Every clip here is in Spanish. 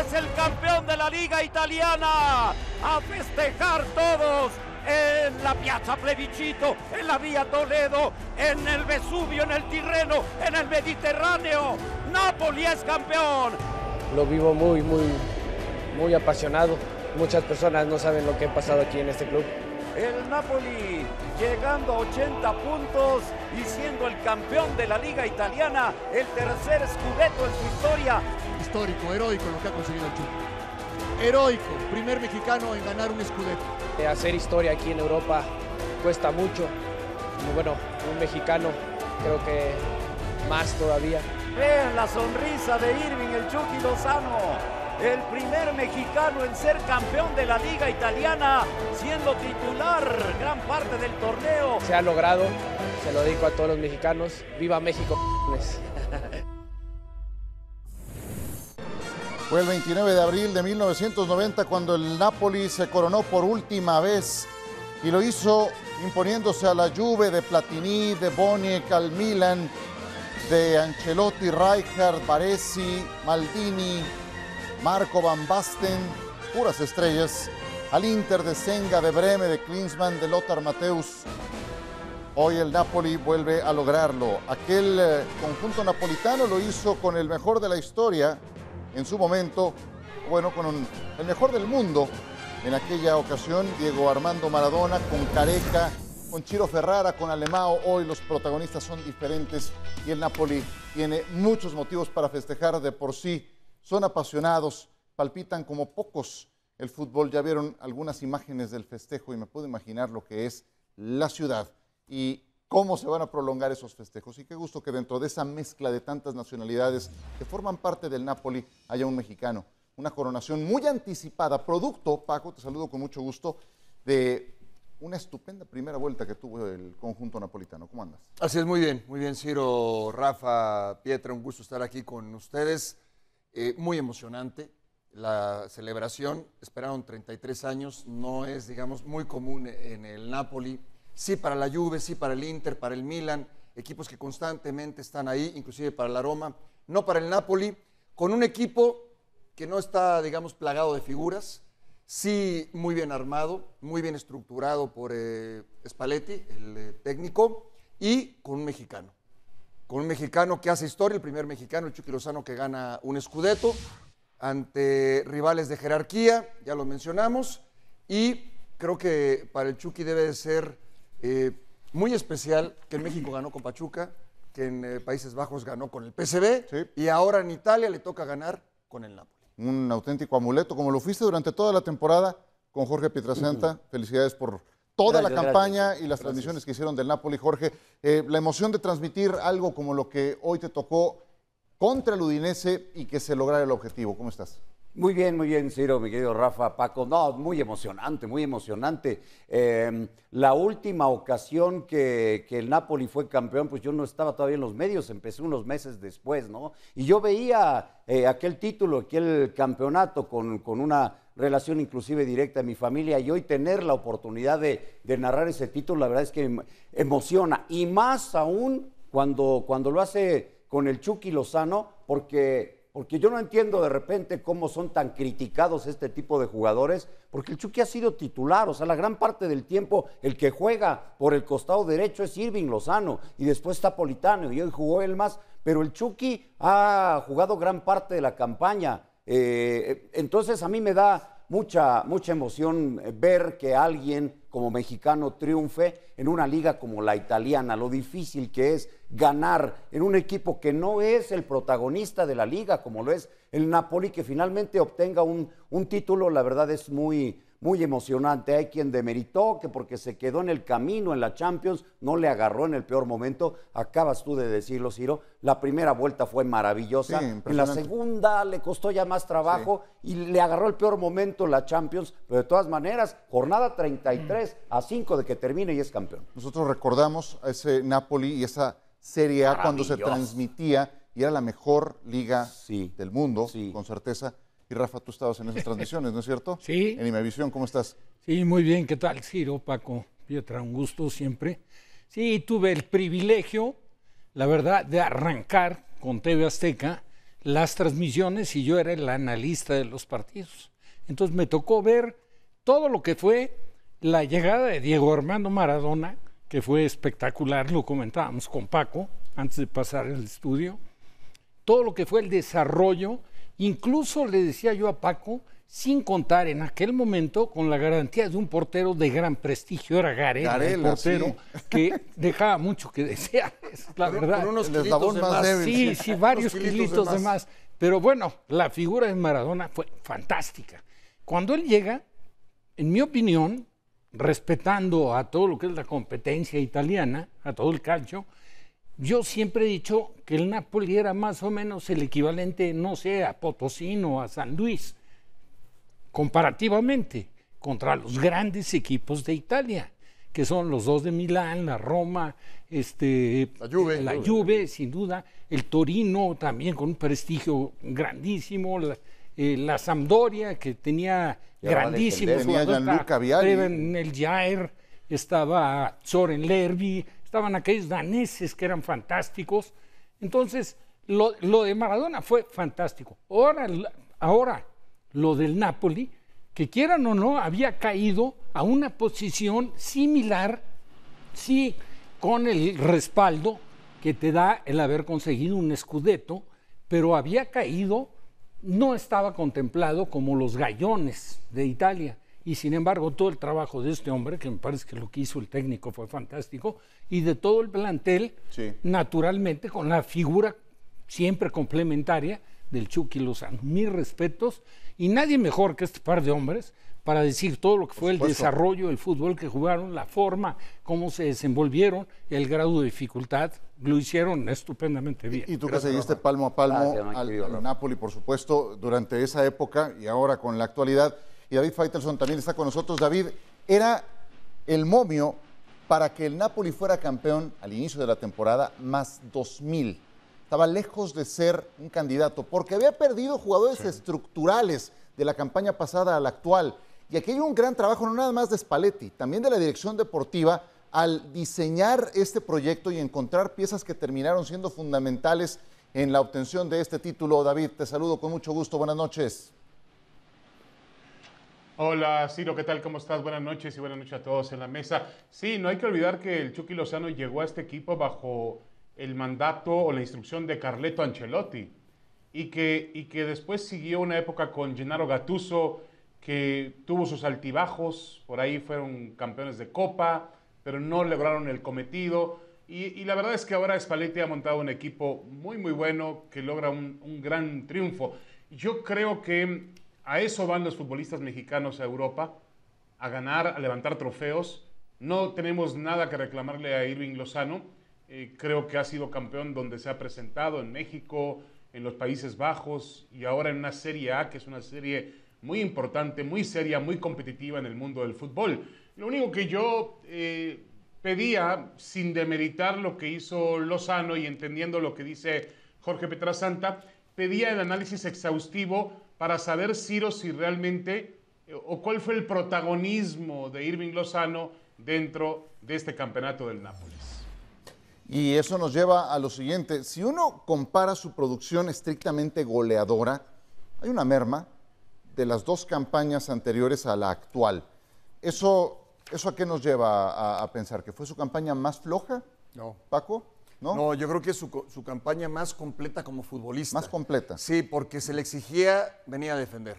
es el campeón de la Liga Italiana. A festejar todos en la Piazza Plebiscito, en la Vía Toledo, en el Vesubio, en el Tirreno, en el Mediterráneo. Napoli es campeón. Lo vivo muy, muy, muy apasionado. Muchas personas no saben lo que ha pasado aquí en este club. El Napoli llegando a 80 puntos y siendo el campeón de la Liga Italiana, el tercer scudetto en su historia. Histórico, heroico lo que ha conseguido el Chucky. Heroico, primer mexicano en ganar un scudetto. Eh, hacer historia aquí en Europa cuesta mucho. Y bueno, un mexicano creo que más todavía. Vean la sonrisa de Irving, el Chucky Lozano el primer mexicano en ser campeón de la Liga Italiana, siendo titular gran parte del torneo. Se ha logrado, se lo dedico a todos los mexicanos. ¡Viva México! Fue el 29 de abril de 1990 cuando el Napoli se coronó por última vez y lo hizo imponiéndose a la Juve de Platini, de Boniek, al Milan, de Ancelotti, Rijkaard, Baresi, Maldini, Marco Van Basten, puras estrellas, al Inter de Senga, de Breme, de Klinsmann, de Lothar Mateus. Hoy el Napoli vuelve a lograrlo. Aquel eh, conjunto napolitano lo hizo con el mejor de la historia en su momento, bueno, con el mejor del mundo en aquella ocasión, Diego Armando Maradona, con Careca, con Chiro Ferrara, con Alemao. Hoy los protagonistas son diferentes y el Napoli tiene muchos motivos para festejar de por sí son apasionados, palpitan como pocos el fútbol. Ya vieron algunas imágenes del festejo y me puedo imaginar lo que es la ciudad y cómo se van a prolongar esos festejos. Y qué gusto que dentro de esa mezcla de tantas nacionalidades que forman parte del Napoli haya un mexicano. Una coronación muy anticipada, producto, Paco, te saludo con mucho gusto, de una estupenda primera vuelta que tuvo el conjunto napolitano. ¿Cómo andas? Así es, muy bien, muy bien, Ciro, Rafa, Pietra, un gusto estar aquí con ustedes. Eh, muy emocionante la celebración. Esperaron 33 años, no es, digamos, muy común en el Napoli. Sí para la Juve, sí para el Inter, para el Milan, equipos que constantemente están ahí, inclusive para la Roma. No para el Napoli, con un equipo que no está, digamos, plagado de figuras, sí muy bien armado, muy bien estructurado por eh, Spalletti, el eh, técnico, y con un mexicano con un mexicano que hace historia, el primer mexicano, el Chucky Lozano, que gana un escudeto ante rivales de jerarquía, ya lo mencionamos, y creo que para el Chucky debe de ser eh, muy especial que en México ganó con Pachuca, que en eh, Países Bajos ganó con el PSV, y ahora en Italia le toca ganar con el Napoli. Un auténtico amuleto, como lo fuiste durante toda la temporada con Jorge Pietrasanta. Felicidades por toda la campaña y las transmisiones que hicieron del Napoli, Jorge. Eh, la emoción de transmitir algo como lo que hoy te tocó contra el Udinese y que se lograra el objetivo. ¿Cómo estás? Muy bien, muy bien, Ciro, mi querido Rafa, Paco. No, muy emocionante, muy emocionante. Em, la última ocasión que, el Napoli fue campeón, pues yo no estaba todavía en los medios, empecé unos meses después, ¿no? Y yo veía eh, aquel título, aquel campeonato con, con, una relación inclusive directa de mi familia y hoy tener la oportunidad de, de narrar ese título, la verdad es que emociona. Y más aún cuando, cuando lo hace con el Chucky Lozano, porque porque yo no entiendo de repente cómo son tan criticados este tipo de jugadores, porque el Chucky ha sido titular, o sea, la gran parte del tiempo el que juega por el costado derecho es Irving Lozano y después está Politano y hoy jugó él más, pero el Chucky ha jugado gran parte de la campaña. Eh, entonces a mí me da mucha, mucha emoción ver que alguien como mexicano triunfe en una liga como la italiana, lo difícil que es ganar en un equipo que no es el protagonista de la liga, como lo es el Napoli, que finalmente obtenga un, título, la verdad es muy, muy emocionante. Hay quien demeritó que porque se quedó en el camino en la Champions, no le agarró en el peor momento. Acabas tú de decirlo, Ciro. La primera vuelta fue maravillosa. en la segunda le costó ya más trabajo y le agarró el peor momento la Champions. Pero de todas maneras, jornada 33 a 5 de que termine y es campeón. Nosotros recordamos a ese Napoli y esa Serie A cuando se transmitía y era la mejor liga del mundo, con certeza. Y Rafa, tú estabas en esas transmisiones, ¿no es cierto? Sí. En Imevisión, ¿cómo estás? Sí, muy bien. ¿Qué tal, Ciro, Paco, Pietra? Un gusto siempre. Sí, tuve el privilegio, la verdad, de arrancar con TV Azteca las transmisiones y yo era el analista de los partidos. Entonces me tocó ver todo lo que fue la llegada de Diego Armando Maradona, que fue espectacular, lo comentábamos con Paco antes de pasar el estudio, todo lo que fue el desarrollo, incluso le decía yo a Paco, sin contar en aquel momento con la garantía de un portero de gran prestigio, era Garela, el portero, sí. que dejaba mucho que desear, es la verdad. con unos El kilitos de más más. débil. Sí, sí, varios kilitos de más. Pero bueno, la figura de Maradona fue fantástica. Cuando él llega, en mi opinión, respetando a todo lo que es la competencia italiana, a todo el calcio, yo siempre he dicho que el Napoli era más o menos el equivalente, no sé, a Potosino o a San Luis, comparativamente, contra los grandes equipos de Italia, que son los dos de Milán, la Roma, este, La Juve. la Juve, sin duda, el Torino también con un prestigio grandísimo, la, eh, la Sampdoria que tenía Ya grandísimos jugadores. Preben el Jair, estaba Soren Lerby, estaban aquellos daneses que eran fantásticos. Entonces, lo, lo de Maradona fue fantástico. Ahora, ahora, lo del Napoli, que quieran o no, había caído a una posición similar, sí, con el respaldo que te da el haber conseguido un escudeto, pero había caído, no estaba contemplado como los gallones de Italia. Y sin embargo, todo el trabajo de este hombre, que me parece que lo que hizo el técnico fue fantástico, y de todo el plantel, Sí. naturalmente con la figura siempre complementaria del Chucky Lozano. Mis respetos, y nadie mejor que este par de hombres para decir todo lo que fue el desarrollo del fútbol que jugaron, la forma, cómo se desenvolvieron, el grado de dificultad, lo hicieron estupendamente bien. Y tú que seguiste palmo a palmo Gracias, al, querido al Rafa. Napoli, por supuesto, durante esa época y ahora con la actualidad. Y David Faitelson también está con nosotros. David, era el momio para que el Napoli fuera campeón al inicio de la temporada más 2000. Estaba lejos de ser un candidato porque había perdido jugadores estructurales de la campaña pasada a la actual. Y aquí hay un gran trabajo, no nada más de Spalletti, también de la dirección deportiva, al diseñar este proyecto y encontrar piezas que terminaron siendo fundamentales en la obtención de este título. David, te saludo con mucho gusto. Buenas noches. Hola Ciro, ¿qué tal? ¿Cómo estás? Buenas noches y buenas noches a todos en la mesa. Sí, no hay que olvidar que el Chucky Lozano llegó a este equipo bajo el mandato o la instrucción de Carleto Ancelotti y que, y que después siguió una época con Gennaro Gattuso que tuvo sus altibajos, por ahí fueron campeones de Copa, pero no lograron el cometido. Y, la verdad es que ahora Spalletti ha montado un equipo muy, muy bueno que logra un, un gran triunfo. Yo creo que a eso van los futbolistas mexicanos a Europa, a ganar, a levantar trofeos. No tenemos nada que reclamarle a Irving Lozano. Eh, creo que ha sido campeón donde se ha presentado, en México, en los Países Bajos y ahora en una Serie A, que es una serie muy importante, muy seria, muy competitiva en el mundo del fútbol. Lo único que yo eh, pedía, sin demeritar lo que hizo Lozano y entendiendo lo que dice Jorge Petrasanta, pedía el análisis exhaustivo para saber, Ciro, si realmente eh, o cuál fue el protagonismo de Irving Lozano dentro de este campeonato del Nápoles. Y eso nos lleva a lo siguiente. Si uno compara su producción estrictamente goleadora, hay una merma de las dos campañas anteriores a la actual. ¿Eso, eso a qué nos lleva a, a pensar? ¿Que fue su campaña más floja, No. Paco? ¿No? No, yo creo que es su, su campaña más completa como futbolista. Más completa. Sí, porque se le exigía venir a defender.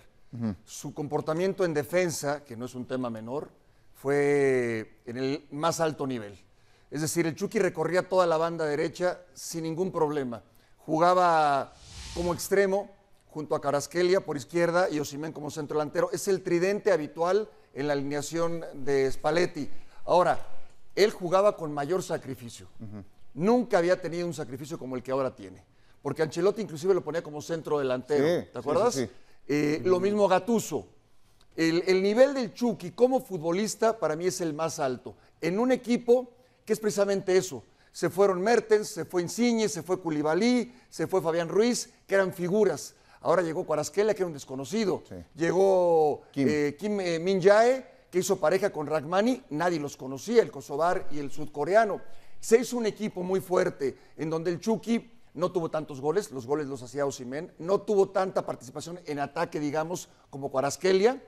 Su comportamiento en defensa, que no es un tema menor, fue en el más alto nivel. Es decir, el Chucky recorría toda la banda derecha sin ningún problema. Jugaba como extremo junto a Carasquelia por izquierda y Osimén como centro delantero. Es el tridente habitual en la alineación de Spalletti. Ahora, él jugaba con mayor sacrificio. Nunca había tenido un sacrificio como el que ahora tiene. Porque Ancelotti inclusive lo ponía como centro delantero. Sí, ¿Te acuerdas? sí, sí. Eh, Lo mismo Gatuso. El, el nivel del Chucky como futbolista para mí es el más alto. En un equipo que es precisamente eso. Se fueron Mertens, se fue Insigne, se fue Koulibaly, se fue Fabián Ruiz, que eran figuras. Ahora llegó Cuarasquela, que era un desconocido. Llegó Kim. eh, Kim eh, Min-jae, que hizo pareja con Ragmani, nadie los conocía, el kosovar y el sudcoreano. Se hizo un equipo muy fuerte, en donde el Chucky No tuvo tantos goles, los goles los hacía Osimén. No tuvo tanta participación en ataque, digamos, como Cuarasquelia,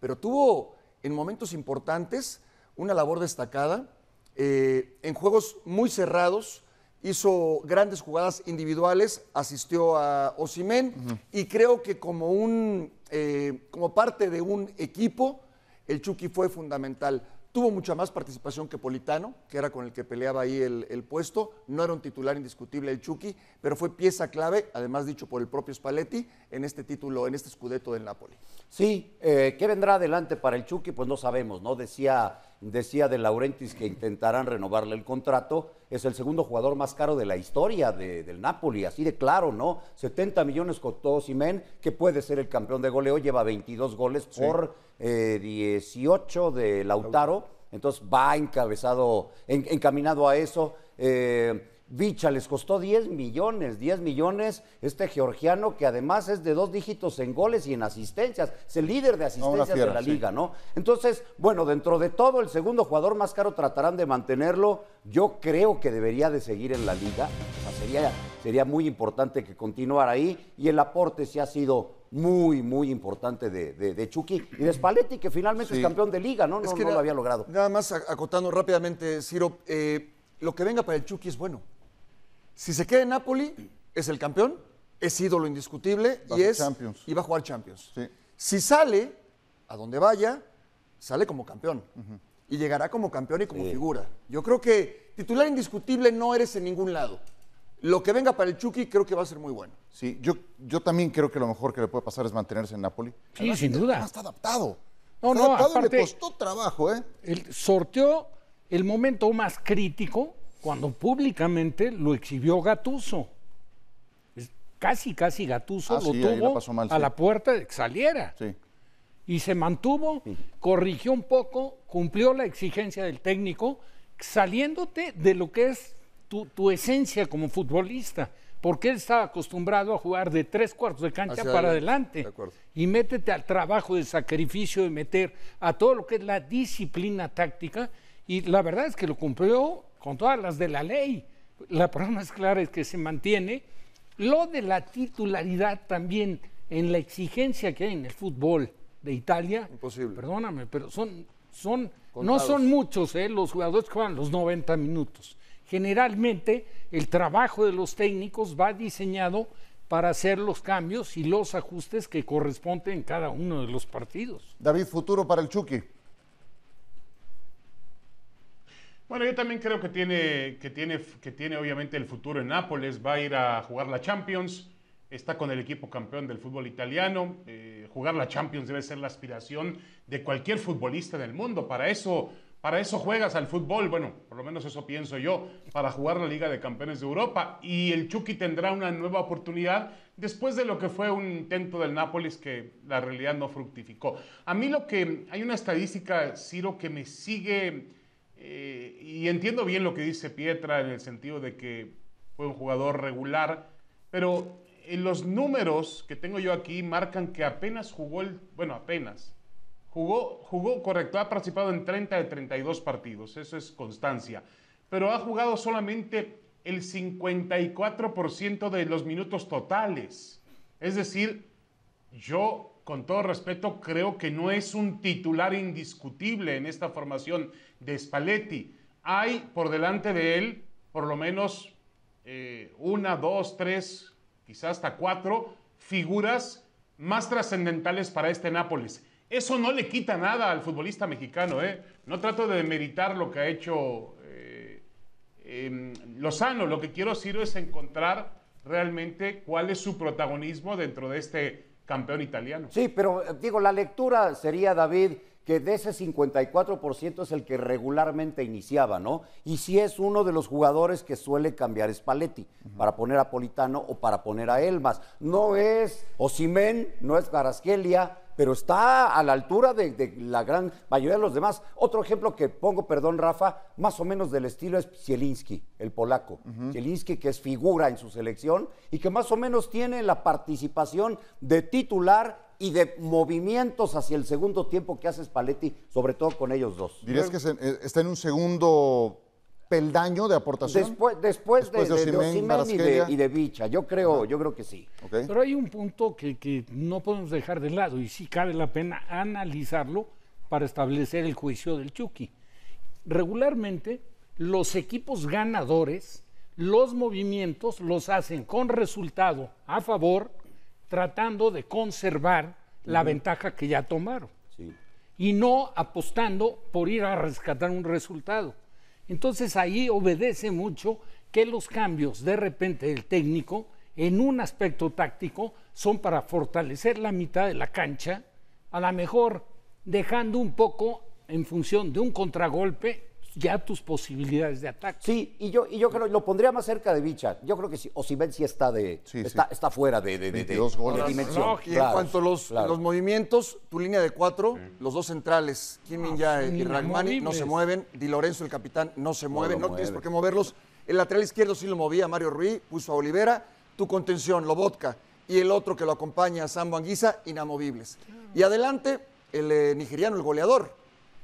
pero tuvo en momentos importantes una labor destacada, eh, en juegos muy cerrados, hizo grandes jugadas individuales, asistió a Osimén y creo que como, un, eh, como parte de un equipo, el Chucky fue fundamental. Tuvo mucha más participación que Politano, que era con el que peleaba ahí el, puesto. No era un titular indiscutible el Chucky, pero fue pieza clave, además dicho por el propio Spalletti, en este título, en este escudeto del Napoli. Sí, eh, ¿qué vendrá adelante para el Chucky? Pues no sabemos, ¿no? Decía, decía de Laurentis que intentarán renovarle el contrato. Es el segundo jugador más caro de la historia de- del Napoli, así de claro, ¿no? 70 millones costó Simen, que puede ser el campeón de goleo, lleva 22 goles por eh, 18 de Lautaro, entonces va encabezado, en- encaminado a eso. Eh, Vicha les costó 10 millones, 10 millones. Este georgiano que además es de dos dígitos en goles y en asistencias, es el líder de asistencias fiera, de la sí. liga, ¿no? Entonces, bueno, dentro de todo, el segundo jugador más caro tratarán de mantenerlo. Yo creo que debería de seguir en la liga. O sea, sería, sería muy importante que continuara ahí. Y el aporte sí ha sido muy, muy importante de, de, de Chucky y de Spalletti, que finalmente Sí. es campeón de liga, ¿no? No, Es que no na- lo había logrado. Nada más ac- acotando rápidamente, Ciro, eh, lo que venga para el Chucky es bueno. Si se queda en Napoli, es el campeón, es ídolo indiscutible Va y es Champions. y va a jugar Champions. Sí. Si sale, a donde vaya, sale como campeón. Y llegará como campeón y como figura. Yo creo que titular indiscutible no eres en ningún lado. Lo que venga para el Chucky creo que va a ser muy bueno. Sí, yo, yo también creo que lo mejor que le puede pasar es mantenerse en Napoli. Sí, Además, sin el duda. Está adaptado. No, Está no, adaptado y aparte- le costó trabajo, ¿eh? Él sorteó el momento más crítico cuando públicamente lo exhibió Gatuso. Casi, casi Gatuso Ah, lo sí, ahí la tuvo a la puerta de que saliera. Sí. Y se mantuvo, corrigió un poco, cumplió la exigencia del técnico, saliéndote de lo que es tu, tu esencia como futbolista. Porque él estaba acostumbrado a jugar de tres cuartos de cancha Hacia para adelante, adelante. Y métete al trabajo de sacrificio, de meter a todo lo que es la disciplina táctica. Y la verdad es que lo cumplió con todas las de la ley. La prueba más clara es que se mantiene. Lo de la titularidad también en la exigencia que hay en el fútbol de Italia. Imposible. Perdóname, pero son, son no son muchos ¿eh? los jugadores que juegan los 90 minutos. Generalmente el trabajo de los técnicos va diseñado para hacer los cambios y los ajustes que corresponden en cada uno de los partidos. David, futuro para el Chucky. Bueno, yo también creo que tiene, que, tiene, que tiene obviamente el futuro en Nápoles, va a ir a jugar la Champions, está con el equipo campeón del fútbol italiano, eh, jugar la Champions debe ser la aspiración de cualquier futbolista del mundo, para eso, para eso juegas al fútbol, bueno, por lo menos eso pienso yo, para jugar la Liga de Campeones de Europa. Y el Chucky tendrá una nueva oportunidad después de lo que fue un intento del Nápoles que la realidad no fructificó. A mí lo que, hay una estadística, Ciro, que me sigue... Eh, y entiendo bien lo que dice Pietra en el sentido de que fue un jugador regular, pero en los números que tengo yo aquí marcan que apenas jugó el, bueno, apenas, jugó, jugó correcto, ha participado en 30 de 32 partidos, eso es constancia, pero ha jugado solamente el 54% de los minutos totales. Es decir, yo, con todo respeto, creo que no es un titular indiscutible en esta formación de Spalletti. Hay por delante de él, por lo menos, eh, una, dos, tres, quizás hasta cuatro figuras más trascendentales para este Nápoles. Eso no le quita nada al futbolista mexicano, ¿eh? No trato de demeritar lo que ha hecho eh, eh, Lozano. Lo que quiero decir es encontrar realmente cuál es su protagonismo dentro de este campeón italiano. Sí, pero eh, digo, la lectura sería, David, que de ese 54% es el que regularmente iniciaba, ¿no? Y sí es uno de los jugadores que suele cambiar Spalletti para poner a Politano o para poner a Elmas. No es Osimen, no es Garasquelia, pero está a la altura de, de la gran mayoría de los demás. Otro ejemplo que pongo, perdón, Rafa, más o menos del estilo es Zielinski, el polaco. Zielinski, que es figura en su selección y que más o menos tiene la participación de titular y de movimientos hacia el segundo tiempo que hace Spalletti, sobre todo con ellos dos. ¿Dirías que se- eh, está en un segundo peldaño de aportación? Después, después, Después de de, y, de, y de Bicha, yo creo, yo creo que sí. Pero hay un punto que, que no podemos dejar de lado y sí cabe la pena analizarlo para establecer el juicio del Chucky. Regularmente, los equipos ganadores, los movimientos los hacen con resultado a favor, tratando de conservar la ventaja que ya tomaron Sí. y no apostando por ir a rescatar un resultado. Entonces ahí obedece mucho que los cambios de repente del técnico en un aspecto táctico son para fortalecer la mitad de la cancha, a lo mejor dejando un poco en función de un contragolpe ya tus posibilidades de ataque. Sí, y yo, y yo creo, lo pondría más cerca de Bicha. Yo creo que sí, Osimhen sí está de, Sí, está, sí. está fuera de, de, de- de- 22 goles. de dimensión. Lógico. Y Claro, en cuanto a los, claro. los movimientos, tu línea de cuatro, los dos centrales, Kim Min y Ragmani, no se mueven. Di Lorenzo, el capitán, no se mueve. No, tienes por qué moverlos. El lateral izquierdo sí lo movía Mario Ruiz, puso a Olivera. Tu contención, Lobotka. Y el otro que lo acompaña, Sambo Anguisa, inamovibles. Y adelante, el eh, nigeriano, el goleador.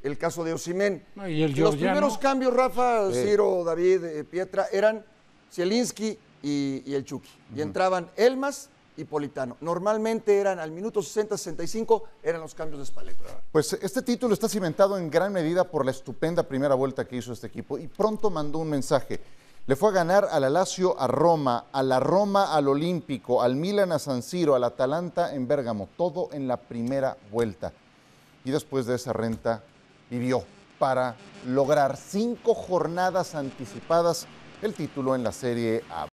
El caso de Osimen. No, y el Los primeros cambios, Rafa, Ciro, David, eh, Pietra, eran Zielinski y, y el Chucky. Y entraban Elmas y Politano. Normalmente eran al minuto 60-65, eran los cambios de Spalletti. Pues este título está cimentado en gran medida por la estupenda primera vuelta que hizo este equipo y pronto mandó un mensaje. Le fue a ganar al Lazio a Roma, a la Roma al Olímpico, al Milan a San Siro, al Atalanta en Bérgamo, todo en la primera vuelta. Y después de esa renta vivió para lograr cinco jornadas anticipadas el título en la Serie A.